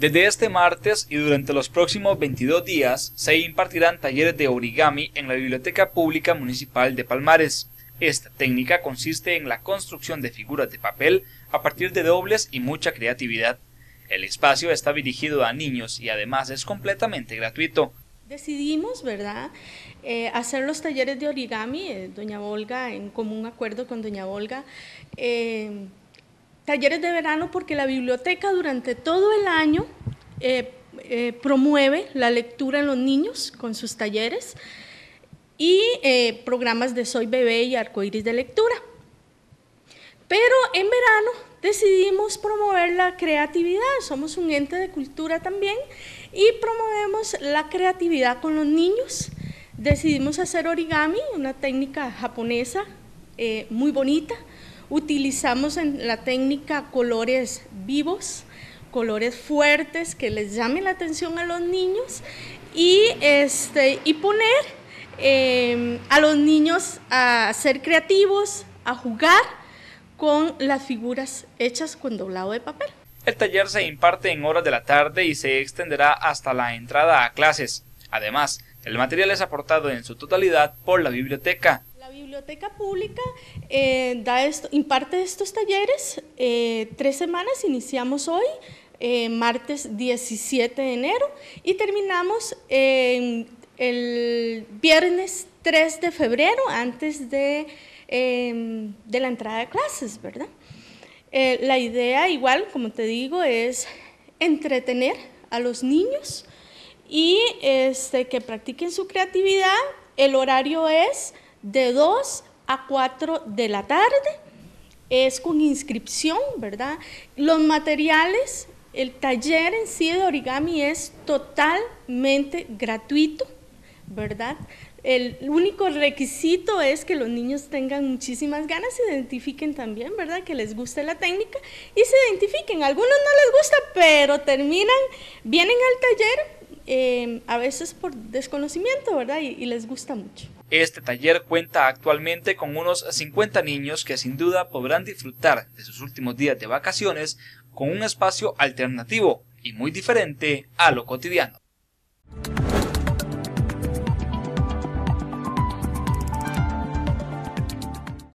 Desde este martes y durante los próximos 22 días se impartirán talleres de origami en la Biblioteca Pública Municipal de Palmares. Esta técnica consiste en la construcción de figuras de papel a partir de dobles y mucha creatividad. El espacio está dirigido a niños y además es completamente gratuito. Decidimos, ¿verdad?, eh, hacer los talleres de origami, eh, doña Volga, en común acuerdo con doña Volga, eh, talleres de verano porque la biblioteca durante todo el año eh, eh, promueve la lectura en los niños con sus talleres y eh, programas de Soy Bebé y Arcoíris de Lectura. Pero en verano decidimos promover la creatividad, somos un ente de cultura también y promovemos la creatividad con los niños. Decidimos hacer origami, una técnica japonesa muy bonita, Utilizamos en la técnica colores vivos, colores fuertes que les llamen la atención a los niños y, este, y poner eh, a los niños a ser creativos, a jugar con las figuras hechas con doblado de papel. El taller se imparte en horas de la tarde y se extenderá hasta la entrada a clases. Además, el material es aportado en su totalidad por la biblioteca. Biblioteca pública eh, da esto, imparte estos talleres, eh, tres semanas, iniciamos hoy, eh, martes 17 de enero, y terminamos el viernes 3 de febrero, antes de, em, de la entrada de clases, ¿verdad? la idea, igual, como te digo, es entretener a los niños y este, que practiquen su creatividad. El horario es de 2 a 4 de la tarde. Es con inscripción, ¿verdad? Los materiales, el taller en sí de origami es totalmente gratuito, ¿verdad? El único requisito es que los niños tengan muchísimas ganas, se identifiquen también, ¿verdad? Que les guste la técnica y se identifiquen. algunos no les gusta, pero terminan, vienen al taller, eh, a veces por desconocimiento, ¿verdad? Y, les gusta mucho. Este taller cuenta actualmente con unos 50 niños que sin duda podrán disfrutar de sus últimos días de vacaciones con un espacio alternativo y muy diferente a lo cotidiano.